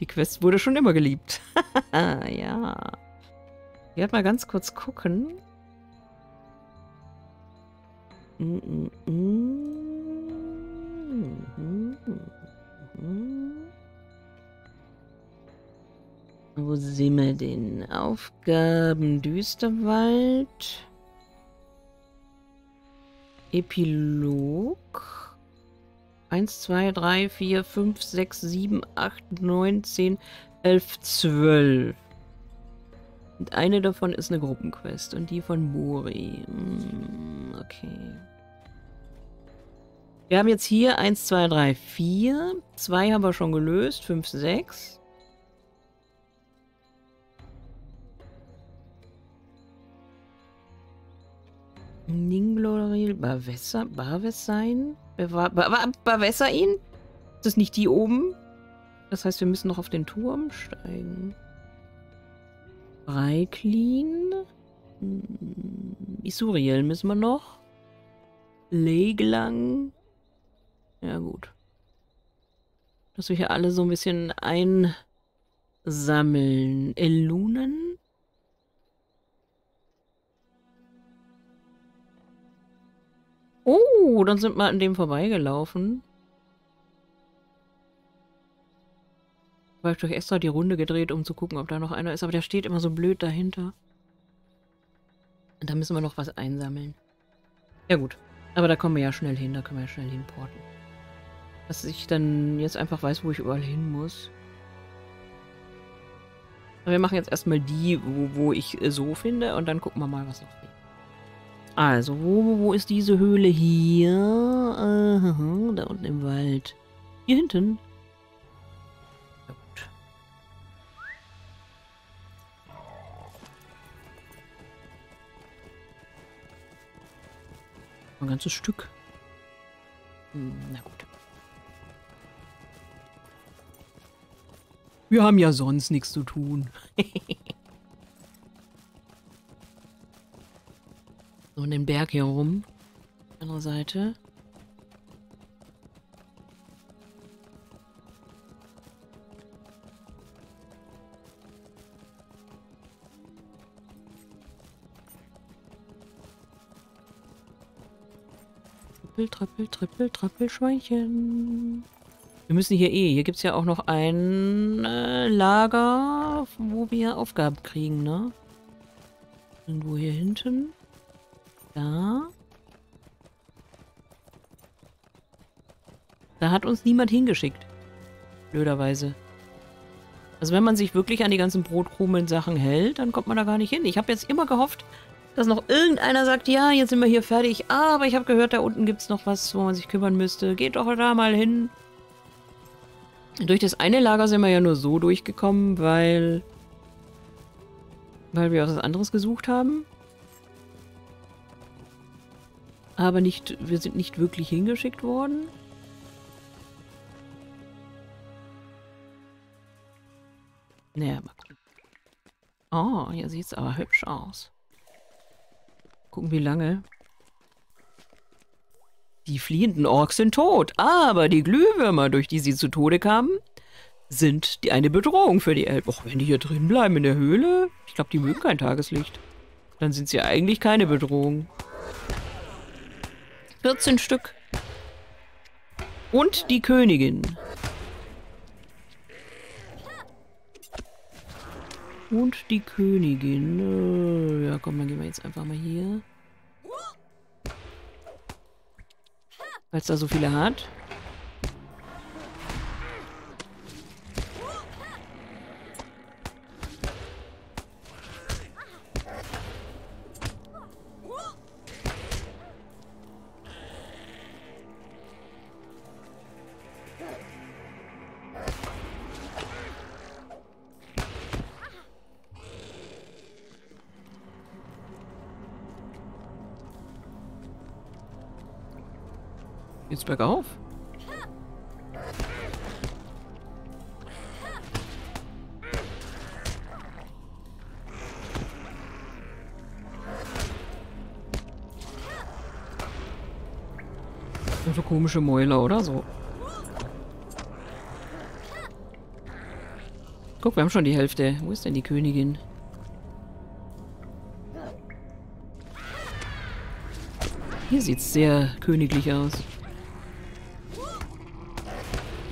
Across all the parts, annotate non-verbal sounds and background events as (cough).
Die Quest wurde schon immer geliebt. (laughs) ja. Ich werde mal ganz kurz gucken. Mm -mm -mm. Wo sehen wir den? Aufgaben Düsterwald. Epilog. 1, 2, 3, 4, 5, 6, 7, 8, 9, 10, 11, 12. Und eine davon ist eine Gruppenquest und die von Mori. Hm, okay. Wir haben jetzt hier 1, 2, 3, 4. Zwei haben wir schon gelöst. 5, 6. Ningloril, Bavessa, Bavessain? Bavessain? Ist das nicht die oben? Das heißt, wir müssen noch auf den Turm steigen. Breiklin. Hm, Isuriel müssen wir noch. Leglang. Ja, gut. Dass wir hier alle so ein bisschen einsammeln. Elunen? Oh, dann sind wir an dem vorbeigelaufen. Habe ich doch extra die Runde gedreht, um zu gucken, ob da noch einer ist. Aber der steht immer so blöd dahinter. Und da müssen wir noch was einsammeln. Ja gut. Aber da kommen wir ja schnell hin. Da können wir ja schnell hinporten. Dass ich dann jetzt einfach weiß, wo ich überall hin muss. Aber wir machen jetzt erstmal die, wo, wo ich so finde. Und dann gucken wir mal, was noch fehlt. Also, wo, wo ist diese Höhle hier? Aha, da unten im Wald. Hier hinten. Gut. Ein ganzes Stück. Hm, na gut. Wir haben ja sonst nichts zu tun. (laughs) So in den Berg hier rum. Andere Seite. Trippel, trippel, trippel, trippel, Schweinchen. Wir müssen hier eh. Hier gibt es ja auch noch ein äh, Lager, wo wir Aufgaben kriegen, ne? Irgendwo hier hinten. Da. Da hat uns niemand hingeschickt. Blöderweise. Also wenn man sich wirklich an die ganzen Brotkrumeln-Sachen hält, dann kommt man da gar nicht hin. Ich habe jetzt immer gehofft, dass noch irgendeiner sagt, ja, jetzt sind wir hier fertig, aber ich habe gehört, da unten gibt es noch was, wo man sich kümmern müsste. Geht doch da mal hin. Durch das eine Lager sind wir ja nur so durchgekommen, weil... Weil wir was anderes gesucht haben. Aber nicht, wir sind nicht wirklich hingeschickt worden. Naja, mal gucken. Oh, hier sieht es aber hübsch aus. Gucken, wie lange. Die fliehenden Orks sind tot, aber die Glühwürmer, durch die sie zu Tode kamen, sind die eine Bedrohung für die Elben. Och, wenn die hier drin bleiben in der Höhle, ich glaube, die mögen kein Tageslicht. Dann sind sie eigentlich keine Bedrohung. 14 Stück. Und die Königin. Und die Königin. Äh, ja, komm, dann gehen wir jetzt einfach mal hier. Weil es da so viele hat. Komische Mäuler oder so. Guck, wir haben schon die Hälfte. Wo ist denn die Königin? Hier sieht es sehr königlich aus.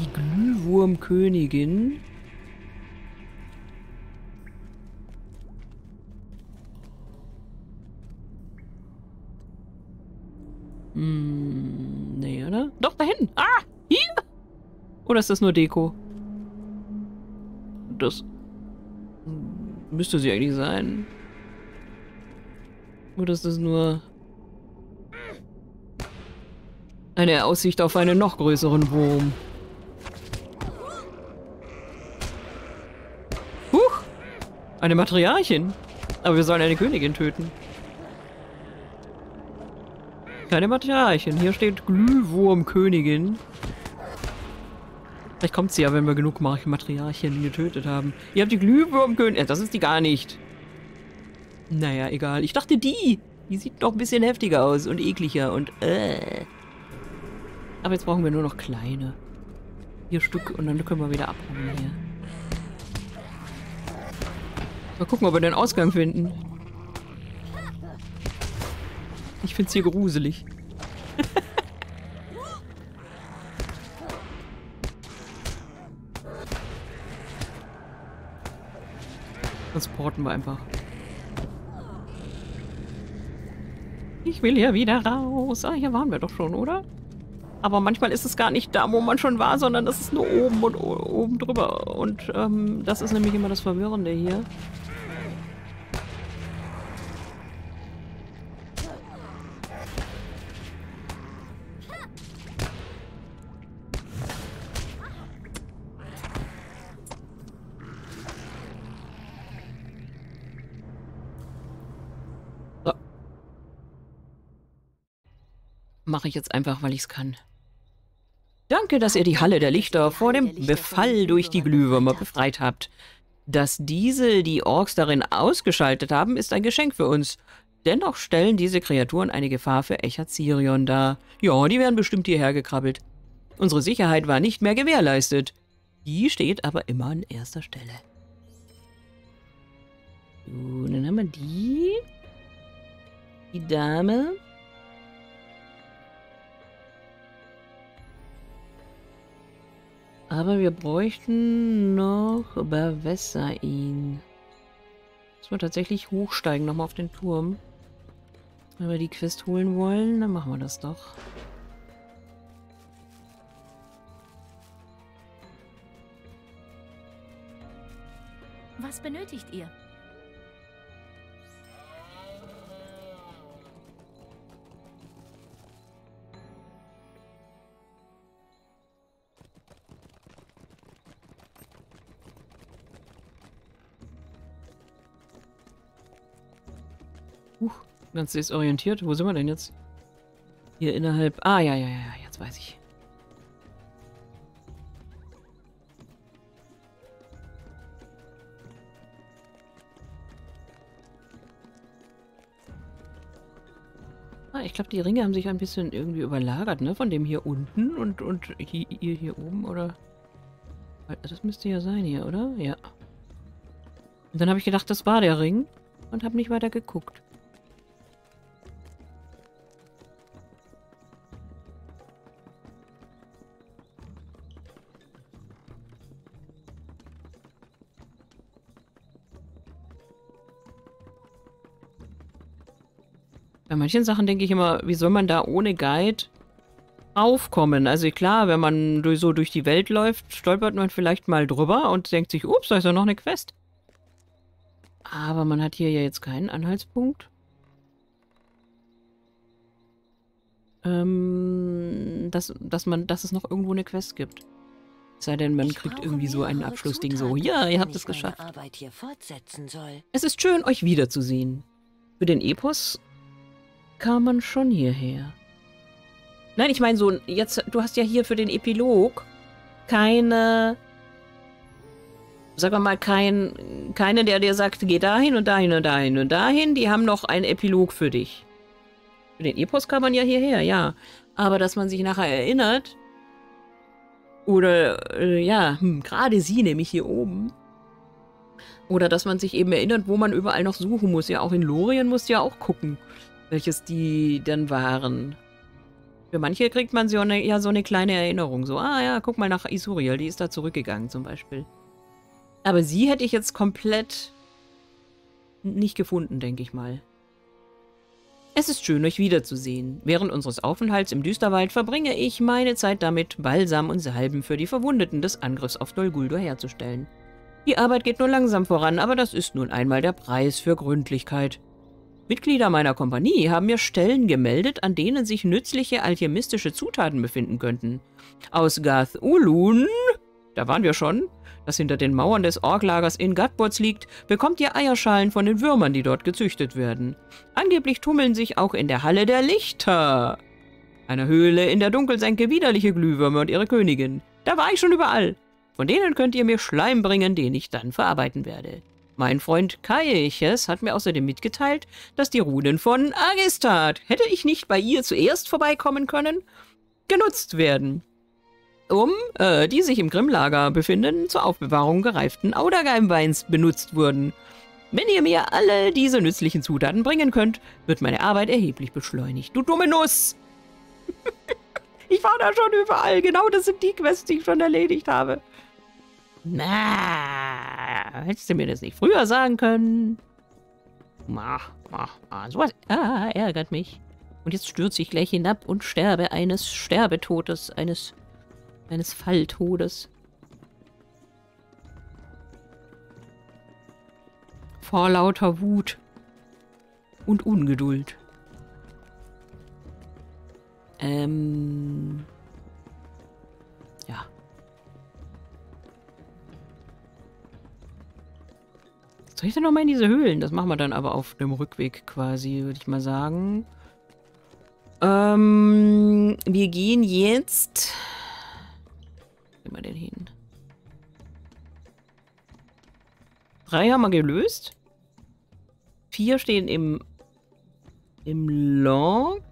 Die Glühwurmkönigin. Hm, nee, oder? Doch, da hinten. Ah, hier. Oder ist das nur Deko? Das müsste sie eigentlich sein. Oder ist das nur eine Aussicht auf einen noch größeren Wurm? Huch! Eine Matriarchin. Aber wir sollen eine Königin töten. Keine Matriarchin. Hier steht Glühwurmkönigin. Vielleicht kommt sie ja, wenn wir genug Matriarchen getötet haben. Ihr habt die Glühwurmkönigin. Äh, das ist die gar nicht. Naja, egal. Ich dachte die. Die sieht doch ein bisschen heftiger aus und ekliger und äh. Aber jetzt brauchen wir nur noch kleine. Vier Stück und dann können wir wieder abhauen hier. Mal gucken, ob wir den Ausgang finden. Ich find's hier gruselig. (laughs) Transporten wir einfach. Ich will hier wieder raus. Ah, hier waren wir doch schon, oder? Aber manchmal ist es gar nicht da, wo man schon war, sondern es ist nur oben und oben drüber. Und ähm, das ist nämlich immer das Verwirrende hier. Mache ich jetzt einfach, weil ich es kann. Danke, dass ihr die Halle der Lichter vor dem Befall durch die Glühwürmer befreit habt. Dass diese die Orks darin ausgeschaltet haben, ist ein Geschenk für uns. Dennoch stellen diese Kreaturen eine Gefahr für Echazirion dar. Ja, die wären bestimmt hierher gekrabbelt. Unsere Sicherheit war nicht mehr gewährleistet. Die steht aber immer an erster Stelle. So, dann haben wir die. Die Dame. Aber wir bräuchten noch ihn. Müssen wir tatsächlich hochsteigen, nochmal auf den Turm. Wenn wir die Quest holen wollen, dann machen wir das doch. Was benötigt ihr? Ganz desorientiert. Wo sind wir denn jetzt? Hier innerhalb... Ah, ja, ja, ja, jetzt weiß ich. Ah, ich glaube, die Ringe haben sich ein bisschen irgendwie überlagert, ne? Von dem hier unten und, und hier, hier, hier oben, oder? Das müsste ja sein hier, oder? Ja. Und dann habe ich gedacht, das war der Ring und habe nicht weiter geguckt. Manchen Sachen denke ich immer, wie soll man da ohne Guide aufkommen? Also klar, wenn man so durch die Welt läuft, stolpert man vielleicht mal drüber und denkt sich, ups, da ist ja noch eine Quest. Aber man hat hier ja jetzt keinen Anhaltspunkt. Ähm, dass, dass, man, dass es noch irgendwo eine Quest gibt. Sei denn, man kriegt irgendwie so ein Abschlussding so, ja, ihr habt es geschafft. Es ist schön, euch wiederzusehen. Für den Epos kam man schon hierher. Nein, ich meine so, jetzt, du hast ja hier für den Epilog keine, sagen wir mal, kein, keine, der dir sagt, geh dahin und dahin und dahin und dahin, die haben noch einen Epilog für dich. Für den Epos kann man ja hierher, ja. Aber dass man sich nachher erinnert, oder, äh, ja, hm, gerade sie nämlich hier oben, Oder dass man sich eben erinnert, wo man überall noch suchen muss. Ja, auch in Lorien musst du ja auch gucken, welches die dann waren. Für manche kriegt man so eine, ja so eine kleine Erinnerung. So, ah ja, guck mal nach Isuriel, die ist da zurückgegangen zum Beispiel. Aber sie hätte ich jetzt komplett nicht gefunden, denke ich mal. Es ist schön, euch wiederzusehen. Während unseres Aufenthalts im Düsterwald verbringe ich meine Zeit damit, Balsam und Salben für die Verwundeten des Angriffs auf Dol Guldur herzustellen. Die Arbeit geht nur langsam voran, aber das ist nun einmal der Preis für Gründlichkeit. Mitglieder meiner Kompanie haben mir Stellen gemeldet, an denen sich nützliche alchemistische Zutaten befinden könnten. Aus Gath Ulun, da waren wir schon, das hinter den Mauern des Orklagers in Gatbots liegt, bekommt ihr Eierschalen von den Würmern, die dort gezüchtet werden. Angeblich tummeln sich auch in der Halle der Lichter, einer Höhle in der Dunkelsenke, widerliche Glühwürmer und ihre Königin. Da war ich schon überall. Von denen könnt ihr mir Schleim bringen, den ich dann verarbeiten werde. Mein Freund Kaiches hat mir außerdem mitgeteilt, dass die Runen von Agistad, hätte ich nicht bei ihr zuerst vorbeikommen können, genutzt werden, um äh, die sich im Grimmlager befinden, zur Aufbewahrung gereiften Audergeimweins benutzt wurden. Wenn ihr mir alle diese nützlichen Zutaten bringen könnt, wird meine Arbeit erheblich beschleunigt. Du dumme Nuss! (laughs) ich war da schon überall. Genau das sind die Quests, die ich schon erledigt habe. Na, hättest du mir das nicht früher sagen können? Mach, mach, mach. Sowas ah, ärgert mich. Und jetzt stürze ich gleich hinab und sterbe eines Sterbetodes, eines, eines Falltodes. Vor lauter Wut und Ungeduld. Ähm... Soll ich denn nochmal in diese Höhlen? Das machen wir dann aber auf dem Rückweg quasi, würde ich mal sagen. Ähm, wir gehen jetzt... Wo gehen wir denn hin? Drei haben wir gelöst. Vier stehen im, im Log.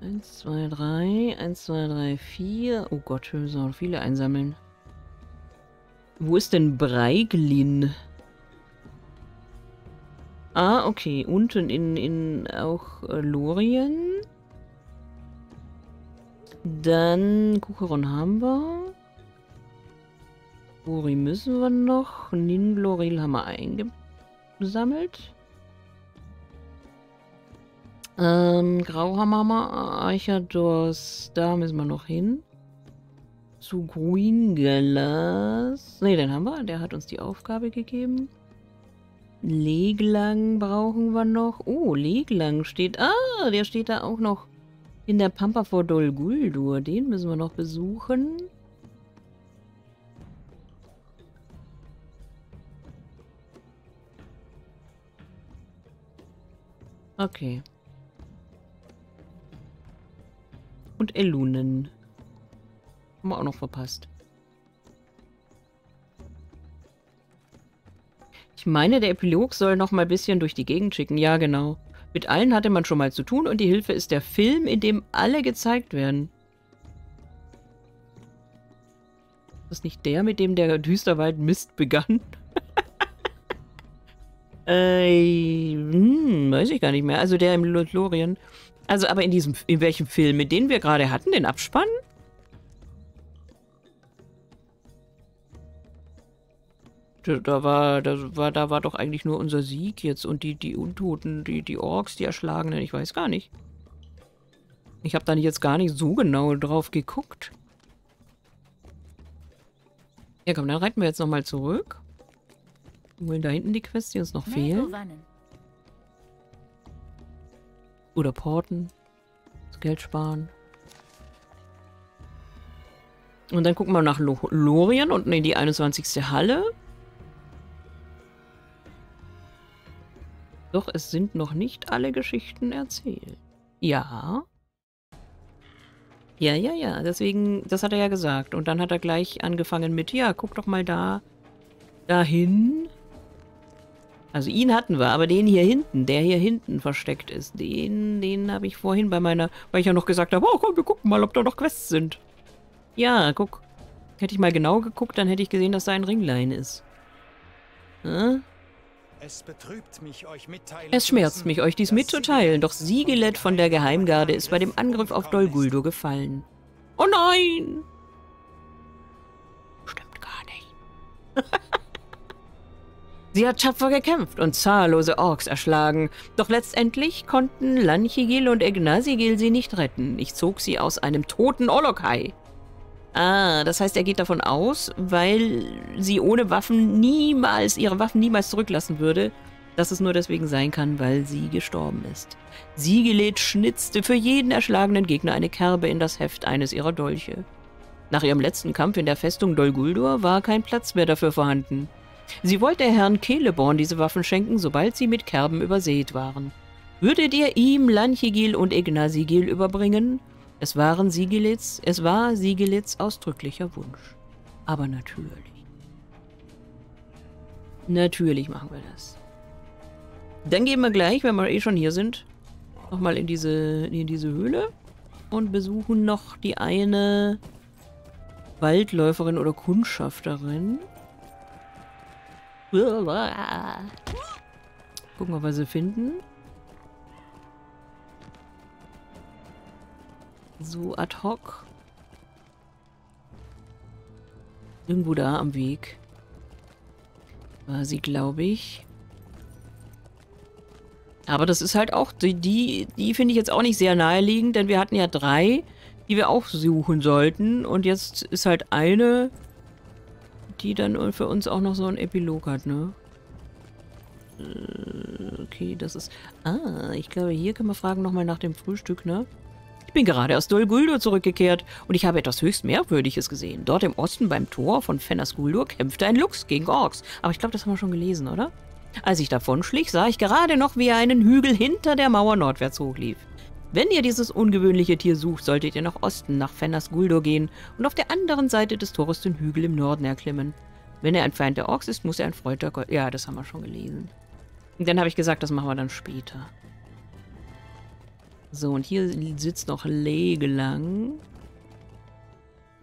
Eins, zwei, drei. Eins, zwei, drei, vier. Oh Gott, wir müssen noch viele einsammeln. Wo ist denn Breiglin? Ah, okay. Unten in, in auch äh, Lorien. Dann Kucheron haben wir. Uri müssen wir noch. Ningloril haben wir eingesammelt. Ähm, Grauhammer. Eicherdors, da müssen wir noch hin zu Grüngelas. Ne, den haben wir. Der hat uns die Aufgabe gegeben. Leglang brauchen wir noch. Oh, Leglang steht... Ah, der steht da auch noch in der Pampa vor Dol Guldur. Den müssen wir noch besuchen. Okay. Und Elunen. Haben wir auch noch verpasst. Ich meine, der Epilog soll noch mal ein bisschen durch die Gegend schicken. Ja, genau. Mit allen hatte man schon mal zu tun und die Hilfe ist der Film, in dem alle gezeigt werden. Ist das nicht der, mit dem der Düsterwald Mist begann? (laughs) äh, hm, weiß ich gar nicht mehr. Also der im Lothlorien. Also aber in diesem, in welchem Film, mit dem wir gerade hatten, den Abspann? Da war, da war, da war doch eigentlich nur unser Sieg jetzt und die, die Untoten, die, die Orks, die Erschlagenen, ich weiß gar nicht. Ich habe da jetzt gar nicht so genau drauf geguckt. Ja komm, dann reiten wir jetzt nochmal zurück. Holen da hinten die Quests, die uns noch fehlen. Oder porten. Das Geld sparen. Und dann gucken wir nach Lorien und in die 21. Halle. Doch es sind noch nicht alle Geschichten erzählt. Ja. Ja, ja, ja. Deswegen, das hat er ja gesagt. Und dann hat er gleich angefangen mit, ja, guck doch mal da, dahin. Also ihn hatten wir, aber den hier hinten, der hier hinten versteckt ist, den, den habe ich vorhin bei meiner, weil ich ja noch gesagt habe, oh komm, wir gucken mal, ob da noch Quests sind. Ja, guck. Hätte ich mal genau geguckt, dann hätte ich gesehen, dass da ein Ringlein ist. Hm? Es betrübt mich, euch mitteilen Es schmerzt mich, euch dies mitzuteilen, doch Sigilet von der Geheimgarde ist bei dem Angriff auf Dol Guldur gefallen. Oh nein! Stimmt gar nicht. (laughs) Sie hat tapfer gekämpft und zahllose Orks erschlagen, doch letztendlich konnten Lanchigil und Egnasigil sie nicht retten. Ich zog sie aus einem toten Olokai. Ah, das heißt, er geht davon aus, weil sie ohne Waffen niemals, ihre Waffen niemals zurücklassen würde, dass es nur deswegen sein kann, weil sie gestorben ist. Sigilet schnitzte für jeden erschlagenen Gegner eine Kerbe in das Heft eines ihrer Dolche. Nach ihrem letzten Kampf in der Festung Dol Guldur war kein Platz mehr dafür vorhanden. Sie wollte Herrn Celeborn diese Waffen schenken, sobald sie mit Kerben übersät waren. Würdet ihr ihm Lanchigil und Egnasigil überbringen? Es waren Sigilits, es war Sigilits ausdrücklicher Wunsch. Aber natürlich. Natürlich machen wir das. Dann gehen wir gleich, wenn wir eh schon hier sind, nochmal in diese, in diese Höhle und besuchen noch die eine Waldläuferin oder Kundschafterin. Gucken, wir sie finden. So ad hoc. Irgendwo da am Weg. War sie, glaube ich. Aber das ist halt auch, die, die, die finde ich jetzt auch nicht sehr naheliegend, denn wir hatten ja drei, die wir auch suchen sollten. Und jetzt ist halt eine, die dann für uns auch noch so ein Epilog hat, ne? Äh, Okay, das ist... Ah, ich glaube, hier können wir fragen nochmal nach dem Frühstück, ne? Ich bin gerade aus Dol Guldur zurückgekehrt und ich habe etwas höchst Merkwürdiges gesehen. Dort im Osten beim Tor von Fenris Guldur kämpfte ein Luchs gegen Orks. Aber ich glaube, das haben wir schon gelesen, oder? Als ich davonschlich, sah ich gerade noch, wie er einen Hügel hinter der Mauer nordwärts hochlief. Wenn ihr dieses ungewöhnliche Tier sucht, solltet ihr nach Osten, nach Fenris Guldur gehen und auf der anderen Seite des Tores den Hügel im Norden erklimmen. Wenn er ein Feind der Orks ist, muss er ein Freund der Gott... Ja, das haben wir schon gelesen. Und dann habe ich gesagt, das machen wir dann später. So, und hier sitzt noch Legelang.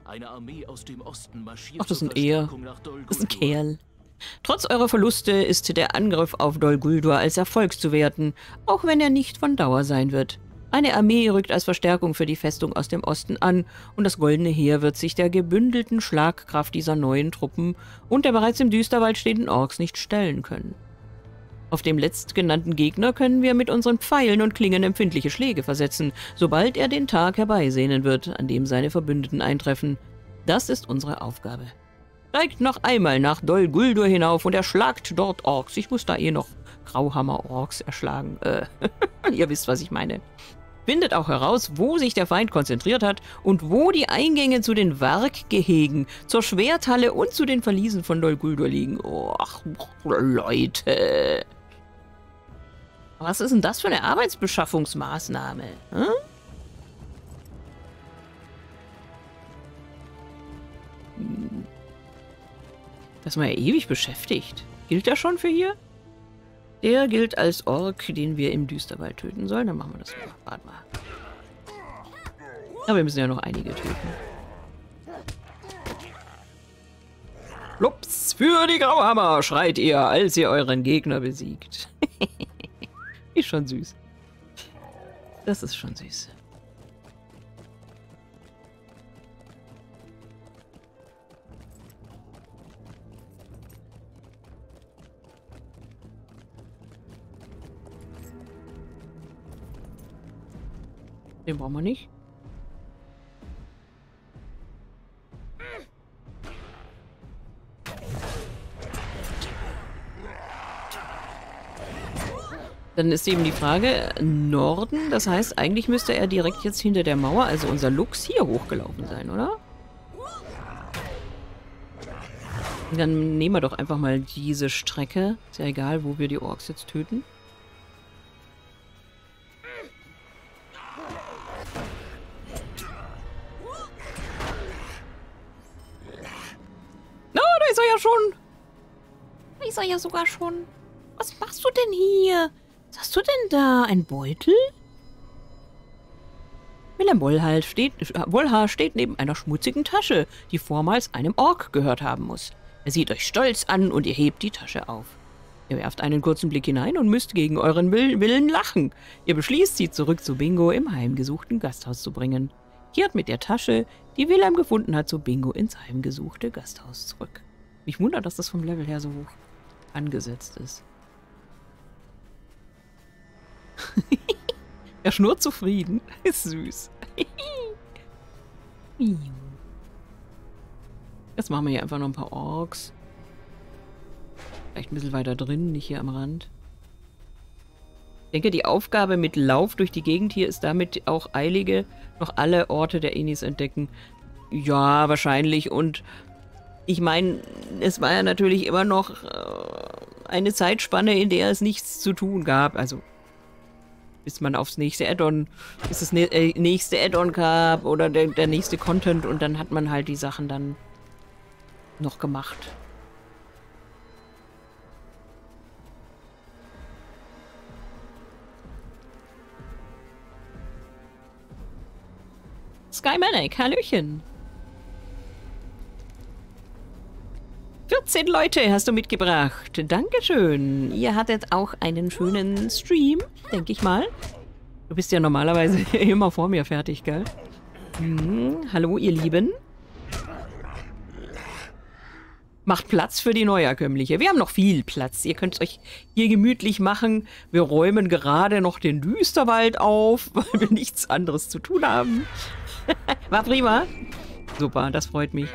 Eine Armee aus dem Osten marschiert Ach, das ist ein Er. Dol Das ist ein. Kerl. Trotz eurer Verluste ist der Angriff auf Dol Guldur als Erfolg zu werten, auch wenn er nicht von Dauer sein wird. Eine Armee rückt als Verstärkung für die Festung aus dem Osten an und das Goldene Heer wird sich der gebündelten Schlagkraft dieser neuen Truppen und der bereits im Düsterwald stehenden Orks nicht stellen können. Auf dem letztgenannten Gegner können wir mit unseren Pfeilen und Klingen empfindliche Schläge versetzen, sobald er den Tag herbeisehnen wird, an dem seine Verbündeten eintreffen. Das ist unsere Aufgabe. Steigt noch einmal nach Dol Guldur hinauf und erschlagt dort Orks. Ich muss da eh noch Grauhammer-Orks erschlagen. Äh, (laughs) ihr wisst, was ich meine. Findet auch heraus, wo sich der Feind konzentriert hat und wo die Eingänge zu den Werkgehegen, zur Schwerthalle und zu den Verliesen von Dol Guldur liegen. Och, Leute. Was ist denn das für eine Arbeitsbeschaffungsmaßnahme? Hm? Hm. Das ist mal ja ewig beschäftigt. Gilt der schon für hier? Der gilt als Ork, den wir im Düsterwald töten sollen. Dann machen wir das mal. Warte mal. Aber wir müssen ja noch einige töten. Lups, für die Grauhammer, schreit ihr, als ihr euren Gegner besiegt. (laughs) ist schon süß. Das ist schon süß. Den brauchen wir nicht. Dann ist eben die Frage, Norden, das heißt, eigentlich müsste er direkt jetzt hinter der Mauer, also unser Lux, hier hochgelaufen sein, oder? Dann nehmen wir doch einfach mal diese Strecke. Ist ja egal, wo wir die Orks jetzt töten. Na, da ist er ja schon. Da ist er ja sogar schon. Was machst du denn hier? Was hast du denn da? Ein Beutel? Willem Wollhaar steht, Wollhaar steht neben einer schmutzigen Tasche, die vormals einem Ork gehört haben muss. Er sieht euch stolz an und ihr hebt die Tasche auf. Ihr werft einen kurzen Blick hinein und müsst gegen euren Will Willen lachen. Ihr beschließt, sie zurück zu Bingo im heimgesuchten Gasthaus zu bringen. Kehrt mit der Tasche, die Wilhelm gefunden hat, zu Bingo ins heimgesuchte Gasthaus zurück. Mich wundert, dass das vom Level her so hoch angesetzt ist. (laughs) er schnurrt zufrieden. (laughs) Ist süß. (laughs) Jetzt machen wir hier einfach noch ein paar Orks. Vielleicht ein bisschen weiter drin, nicht hier am Rand. Ich denke, die Aufgabe mit Lauf durch die Gegend hier ist damit auch eilige, noch alle Orte der Inis entdecken. Ja, wahrscheinlich. Und ich meine, es war ja natürlich immer noch äh, eine Zeitspanne, in der es nichts zu tun gab. Also bis man aufs nächste Add-on, bis das äh, nächste Add-on gab oder der, der nächste Content und dann hat man halt die Sachen dann noch gemacht. Sky Manic, Hallöchen. 14 Leute hast du mitgebracht. Dankeschön. Ihr hattet auch einen schönen Stream, denke ich mal. Du bist ja normalerweise (laughs) immer vor mir fertig, gell? Hm, hallo, ihr Lieben. Macht Platz für die Neuerkömmliche. Wir haben noch viel Platz. Ihr könnt es euch hier gemütlich machen. Wir räumen gerade noch den Düsterwald auf, (laughs) weil wir nichts anderes zu tun haben. (laughs) War prima. Super, das freut mich.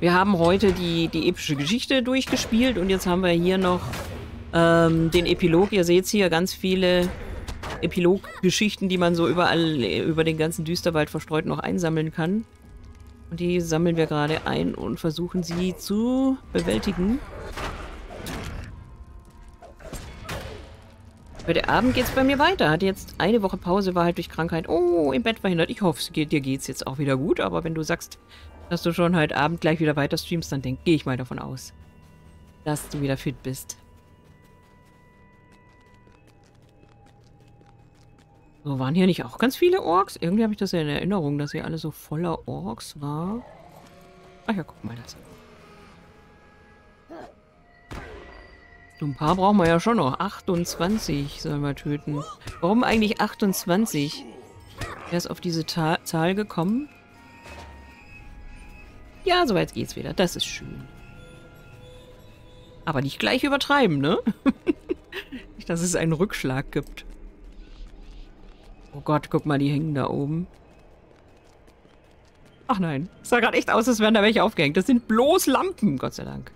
Wir haben heute die, die epische Geschichte durchgespielt und jetzt haben wir hier noch ähm, den Epilog. Ihr seht hier ganz viele Epiloggeschichten, die man so überall über den ganzen Düsterwald verstreut noch einsammeln kann. Und die sammeln wir gerade ein und versuchen sie zu bewältigen. Heute Abend geht's bei mir weiter. Hatte jetzt eine Woche Pause, war halt durch Krankheit, oh, im Bett verhindert. Ich hoffe, dir geht's jetzt auch wieder gut. Aber wenn du sagst, dass du schon heute Abend gleich wieder weiter streamst, dann gehe ich mal davon aus, dass du wieder fit bist. So, waren hier nicht auch ganz viele Orks? Irgendwie habe ich das ja in Erinnerung, dass hier alle so voller Orks war. Ach ja, guck mal das. So ein paar brauchen wir ja schon noch. 28 sollen wir töten. Warum eigentlich 28? Wer ist auf diese Ta Zahl gekommen? Ja, soweit geht's wieder. Das ist schön. Aber nicht gleich übertreiben, ne? (laughs) nicht, dass es einen Rückschlag gibt. Oh Gott, guck mal, die hängen da oben. Ach nein, es sah gerade echt aus, als wären da welche aufgehängt. Das sind bloß Lampen, Gott sei Dank.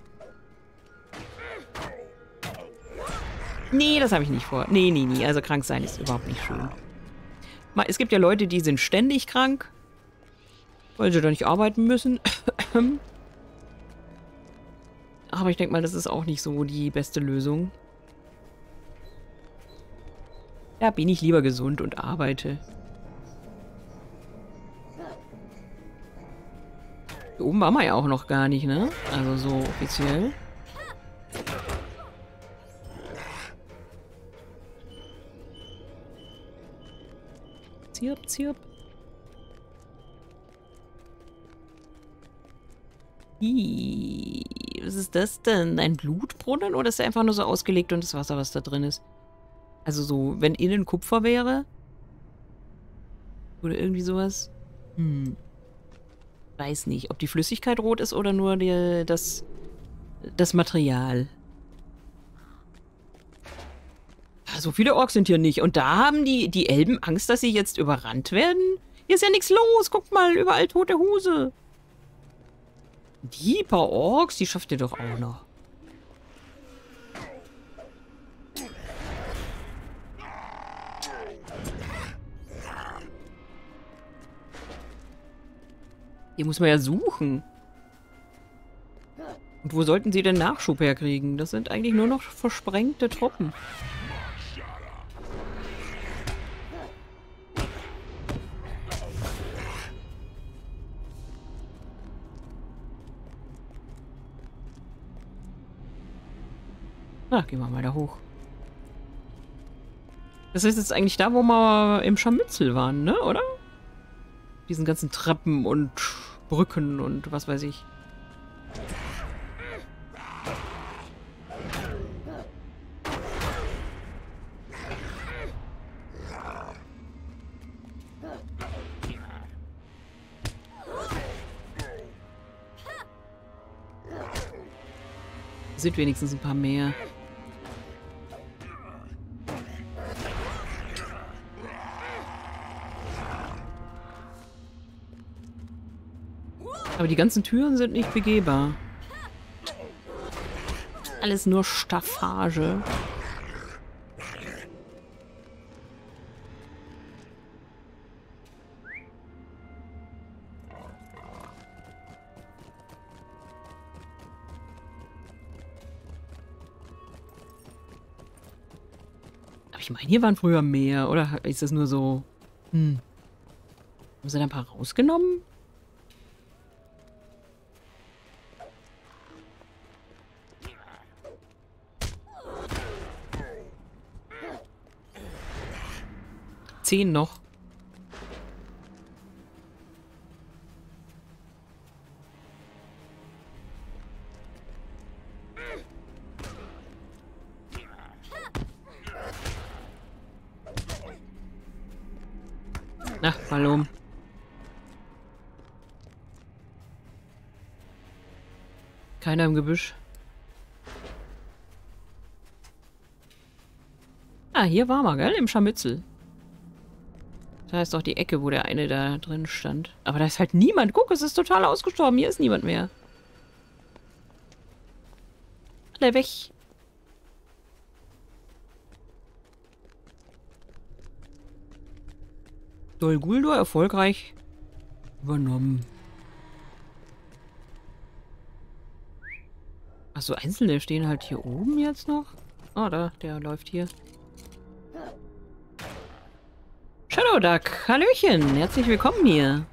Nee, das habe ich nicht vor. Nee, nee, nee. Also krank sein ist überhaupt nicht schön. Es gibt ja Leute, die sind ständig krank weil sie da nicht arbeiten müssen. (coughs) Aber ich denke mal, das ist auch nicht so die beste Lösung. Da bin ich lieber gesund und arbeite. Hier oben waren wir ja auch noch gar nicht, ne? Also so offiziell. Zirp, zirp. Was ist das denn? Ein Blutbrunnen oder ist er einfach nur so ausgelegt und das Wasser, was da drin ist? Also so, wenn innen Kupfer wäre? Oder irgendwie sowas? Hm. Weiß nicht, ob die Flüssigkeit rot ist oder nur die, das, das Material. Ah, so viele Orks sind hier nicht. Und da haben die, die Elben Angst, dass sie jetzt überrannt werden? Hier ist ja nichts los. Guckt mal, überall tote Huse. Die paar Orks, die schafft ihr doch auch noch. Hier muss man ja suchen. Und wo sollten sie denn Nachschub herkriegen? Das sind eigentlich nur noch versprengte Truppen. Na, gehen wir mal da hoch. Das ist jetzt eigentlich da, wo wir im Scharmützel waren, ne? Oder? Diesen ganzen Treppen und Brücken und was weiß ich. Sind wenigstens ein paar mehr. Aber die ganzen Türen sind nicht begehbar. Alles nur Staffage. Aber ich meine, hier waren früher mehr, oder ist das nur so... Hm. Haben sie da ein paar rausgenommen? Zehn noch. Na, mal. Keiner im Gebüsch. Ah, hier war man, gell? Im Scharmützel. Da ist doch die Ecke, wo der eine da drin stand. Aber da ist halt niemand. Guck, es ist total ausgestorben. Hier ist niemand mehr. Alle weg. Dol Guldur erfolgreich übernommen. Achso, einzelne stehen halt hier oben jetzt noch. Oh, da, der läuft hier. Shadow Duck, Hallöchen, herzlich willkommen hier.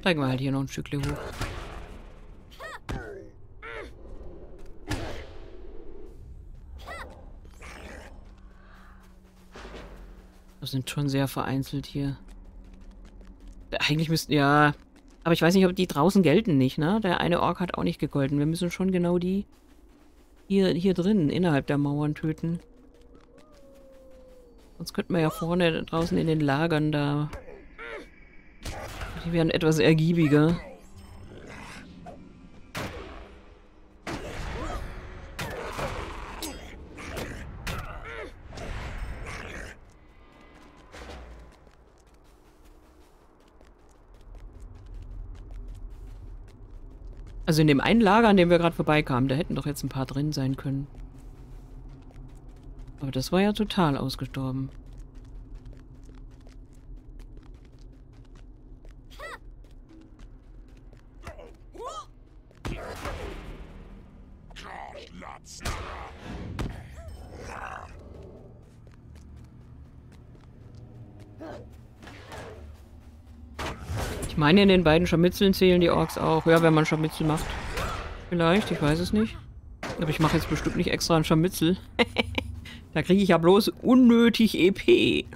Steigen wir halt hier noch ein Stückchen hoch. Das sind schon sehr vereinzelt hier. Eigentlich müssten, ja... Aber ich weiß nicht, ob die draußen gelten nicht, ne? Der eine Ork hat auch nicht gegolten. Wir müssen schon genau die hier, hier drin, innerhalb der Mauern töten. Sonst könnten wir ja vorne draußen in den Lagern da... Die wären etwas ergiebiger. Also in dem einen Lager, an dem wir gerade vorbeikamen, da hätten doch jetzt ein paar drin sein können. Aber das war ja total ausgestorben. Ich meine, in den beiden Scharmützeln zählen die Orks auch. Ja, wenn man Scharmützel macht. Vielleicht, ich weiß es nicht. Aber ich mache jetzt bestimmt nicht extra einen Scharmützel. (laughs) da kriege ich ja bloß unnötig EP.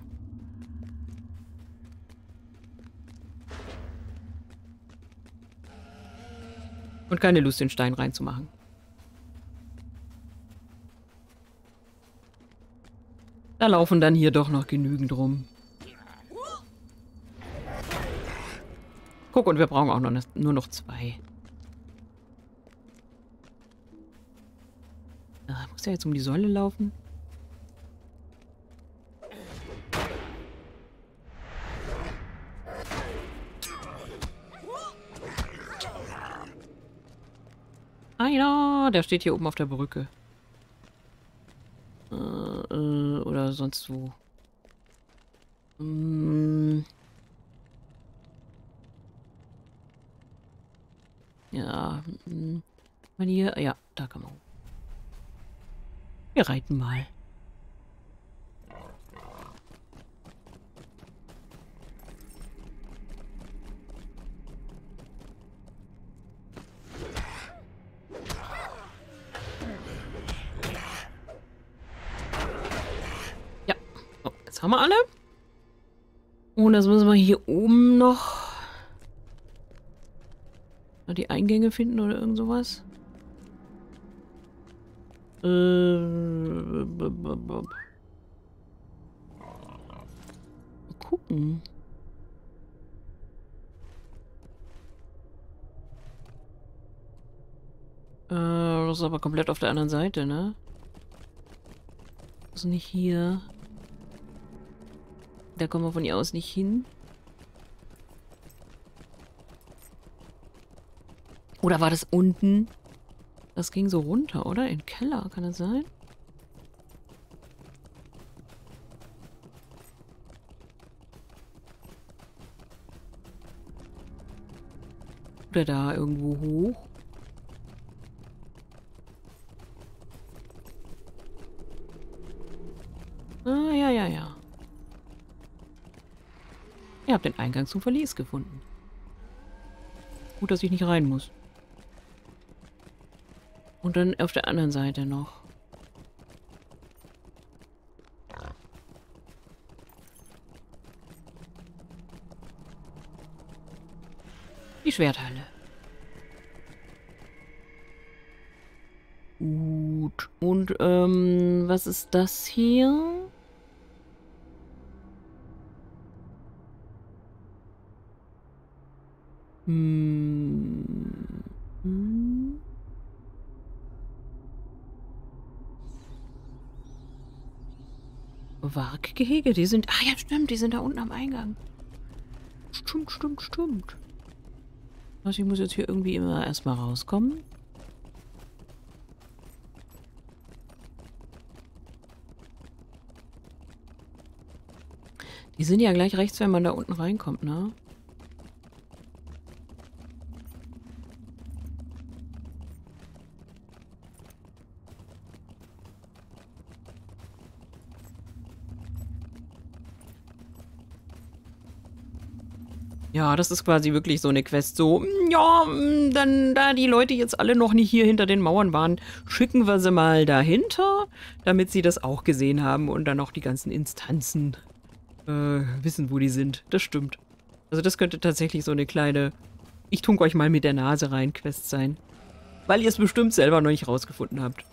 Und keine Lust, den Stein reinzumachen. Da laufen dann hier doch noch genügend rum. Guck, und wir brauchen auch noch nur noch zwei. Ah, muss der jetzt um die Säule laufen? Einer, der steht hier oben auf der Brücke. Äh, äh, oder sonst wo. Hm. Ja, hm. man hier, ja, da kann man. Wir reiten mal. Ja, so, jetzt haben wir alle. Und das müssen wir hier oben noch die Eingänge finden oder irgend sowas. Äh, Mal gucken. Äh, das ist aber komplett auf der anderen Seite, ne? Das ist nicht hier. Da kommen wir von hier aus nicht hin. Oder war das unten? Das ging so runter, oder? In den Keller, kann das sein? Oder da irgendwo hoch? Ah, ja, ja, ja. Ihr habt den Eingang zum Verlies gefunden. Gut, dass ich nicht rein muss. Und dann auf der anderen Seite noch. Die Schwerthalle. Gut. Und, ähm, was ist das hier? Hm. Hm. Warggehege, die sind... Ah ja, stimmt, die sind da unten am Eingang. Stimmt, stimmt, stimmt. Also ich muss jetzt hier irgendwie immer erstmal rauskommen. Die sind ja gleich rechts, wenn man da unten reinkommt, ne? Ja, das ist quasi wirklich so eine Quest. So, mm, ja, mm, dann da die Leute jetzt alle noch nicht hier hinter den Mauern waren, schicken wir sie mal dahinter, damit sie das auch gesehen haben und dann auch die ganzen Instanzen äh, wissen, wo die sind. Das stimmt. Also das könnte tatsächlich so eine kleine Ich tunk euch mal mit der Nase rein Quest sein. Weil ihr es bestimmt selber noch nicht rausgefunden habt.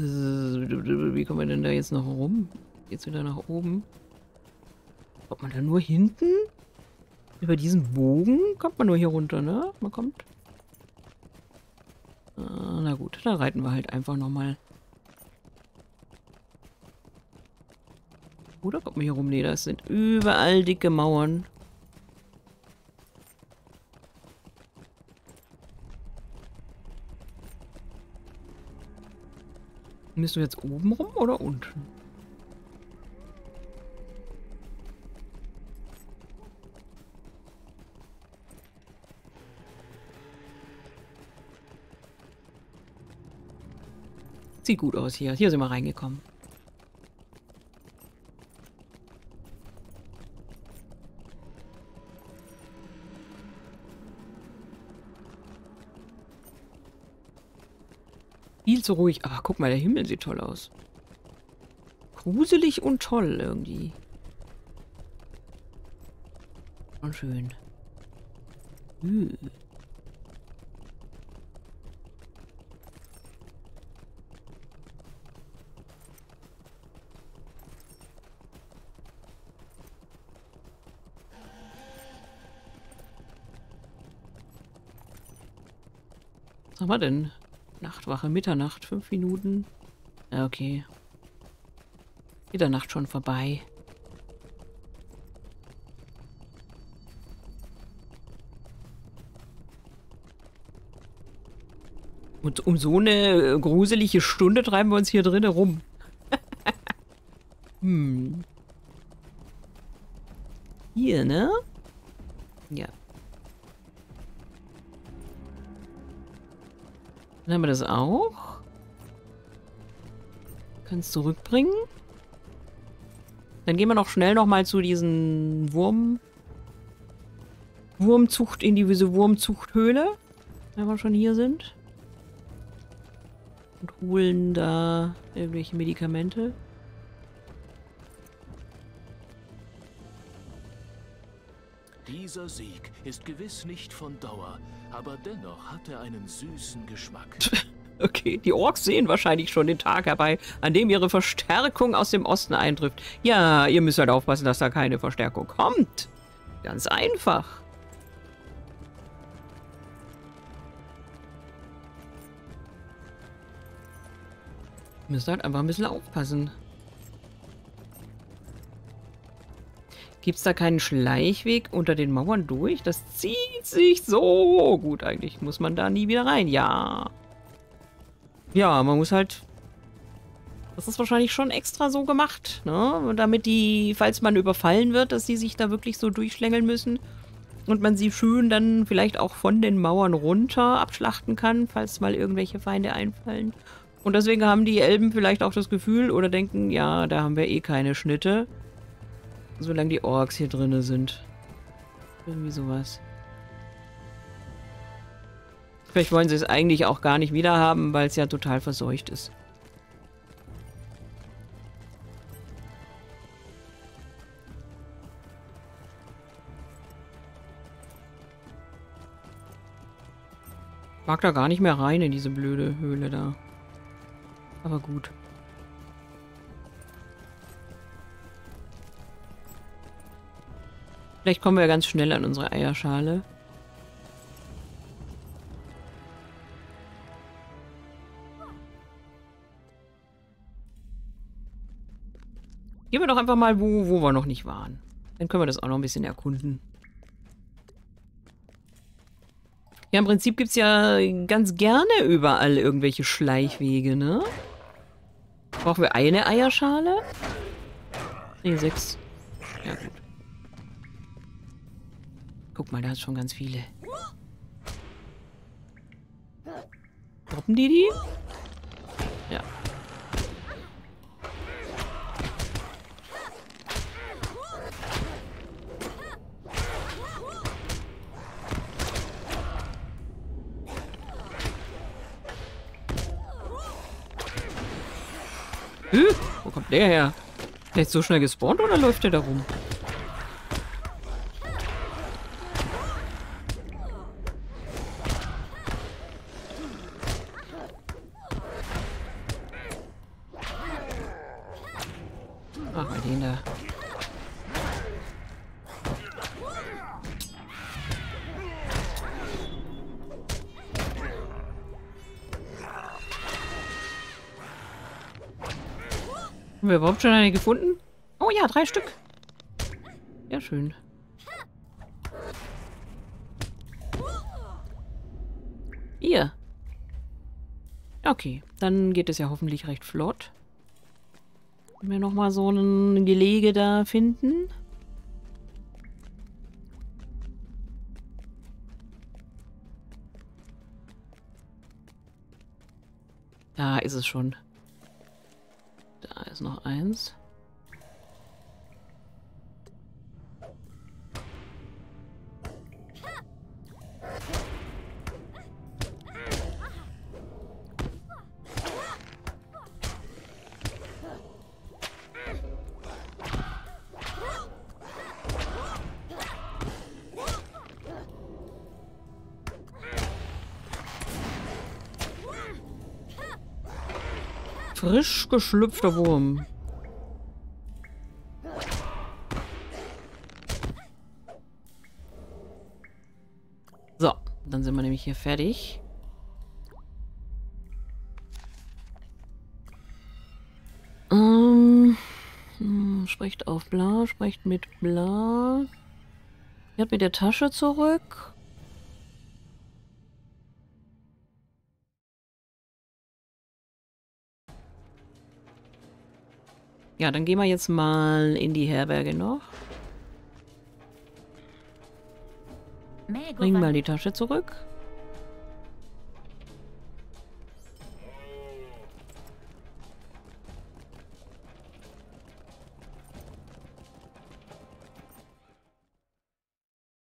Wie kommen wir denn da jetzt noch rum? Geht's wieder nach oben? Kommt man da nur hinten? Über diesen Bogen kommt man nur hier runter, ne? Man kommt. Ah, na gut, dann reiten wir halt einfach nochmal. Oder kommt man hier rum? Ne, das sind überall dicke Mauern. Müssen wir jetzt oben rum oder unten? Sieht gut aus hier. Hier sind wir reingekommen. Viel zu ruhig. Aber guck mal, der Himmel sieht toll aus. Gruselig und toll irgendwie. Und schön. Hm. Was haben wir denn? Nachtwache, Mitternacht, fünf Minuten. Okay. Mitternacht schon vorbei. Und um so eine äh, gruselige Stunde treiben wir uns hier drinnen rum. (laughs) hm. Hier, ne? Ja. Dann haben wir das auch. Können es zurückbringen. Dann gehen wir noch schnell noch mal zu diesen Wurm... Wurmzucht, in diese Wurmzuchthöhle. Wenn wir schon hier sind. holen da irgendwelche Medikamente. Dieser Sieg ist gewiss nicht von Dauer, aber dennoch hat er einen süßen Geschmack. Okay, die Orks sehen wahrscheinlich schon den Tag herbei, an dem ihre Verstärkung aus dem Osten eintrifft. Ja, ihr müsst halt aufpassen, dass da keine Verstärkung kommt. Ganz einfach. Müsst halt einfach ein bisschen aufpassen. Gibt es da keinen Schleichweg unter den Mauern durch? Das zieht sich so gut eigentlich. Muss man da nie wieder rein? Ja. Ja, man muss halt... Das ist wahrscheinlich schon extra so gemacht, ne? Damit die, falls man überfallen wird, dass die sich da wirklich so durchschlängeln müssen. Und man sie schön dann vielleicht auch von den Mauern runter abschlachten kann, falls mal irgendwelche Feinde einfallen. Und deswegen haben die Elben vielleicht auch das Gefühl oder denken, ja, da haben wir eh keine Schnitte. Solange die Orks hier drinne sind. Irgendwie sowas. Vielleicht wollen sie es eigentlich auch gar nicht wiederhaben, weil es ja total verseucht ist. Mag da gar nicht mehr rein in diese blöde Höhle da. Aber gut. Vielleicht kommen wir ganz schnell an unsere Eierschale. Gehen wir doch einfach mal, wo, wo wir noch nicht waren. Dann können wir das auch noch ein bisschen erkunden. Ja, im Prinzip gibt es ja ganz gerne überall irgendwelche Schleichwege, ne? Brauchen wir eine Eierschale? Ne, sechs. Ja, gut. Guck mal, da hat schon ganz viele. Droppen die die? Ja. Hä? Wo kommt der her? Der ist so schnell gespawnt oder läuft der da rum? Überhaupt schon eine gefunden? Oh ja, drei Stück. Ja, schön. Hier. Okay, dann geht es ja hoffentlich recht flott. Wenn wir nochmal so ein Gelege da finden. Da ist es schon. Ist noch eins. Frisch geschlüpfter Wurm. So, dann sind wir nämlich hier fertig. Ähm, hm, spricht auf bla, spricht mit bla. Fährt mit der Tasche zurück. Ja, dann gehen wir jetzt mal in die Herberge noch. Bringen mal die Tasche zurück.